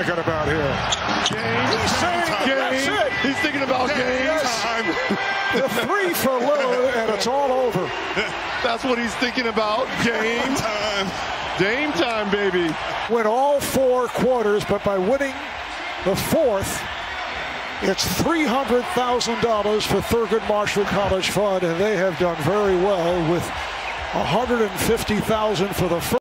thinking about here. Game. He's saying game. that's it. He's thinking about game. Yes. The three for Lillard, and it's all over. That's what he's thinking about. Game time. Game time, baby. Win all four quarters, but by winning the fourth, it's $300,000 for Thurgood Marshall College Fund, and they have done very well with hundred and fifty thousand for the first.